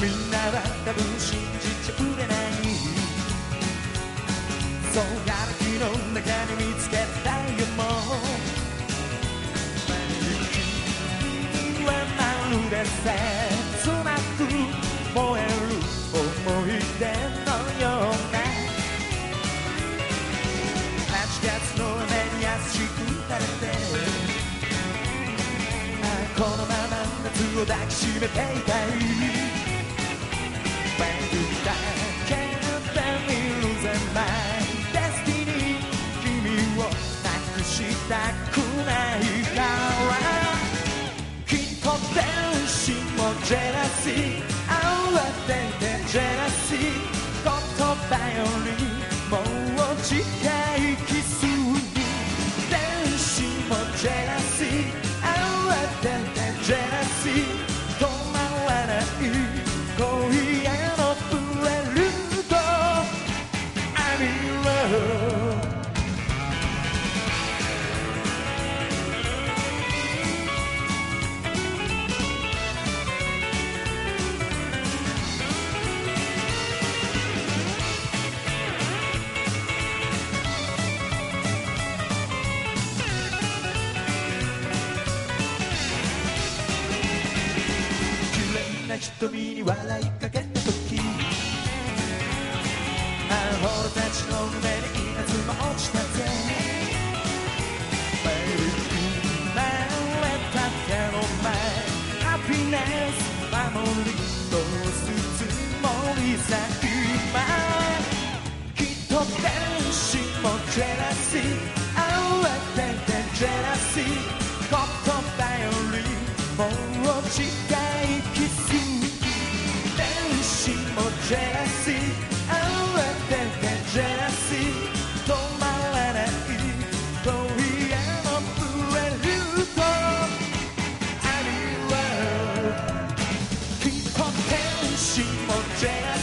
みんなは多分信じちゃくれないそうがらきの中に見つけたよも君はまるで切8月の雨に優しく垂れてこのまま夏を抱きしめていたい Baby, I can't lose my destiny 君をなくしたくないからきっと天使もジェラシー慌ててジェラシー言葉よりもう近い瞳に笑いかけた時あほらたちの胸に稲妻落ちたぜ。Baby 生まれたての前ハピネス守り通すつもりさ今きっと天使もジェラシー慌ててジェラシー言葉よりもう近い天使もジェラ